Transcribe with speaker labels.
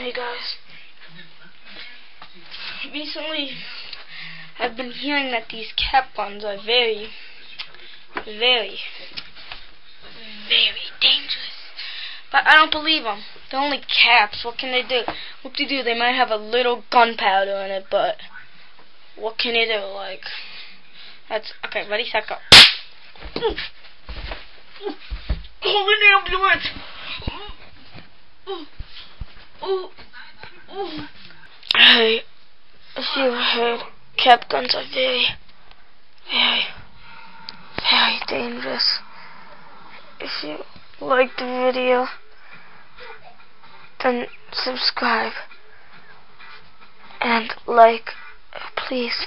Speaker 1: Hey guys. Recently, I've been hearing that these cap guns are very, very, very dangerous. But I don't believe them. They're only caps. What can they do? What do they do? They might have a little gunpowder in it, but what can they do? Like, that's okay. Ready, set, go. Call an ambulance. Hey, if you heard, cap guns are very, very, very dangerous. If you liked the video, then subscribe and like, please.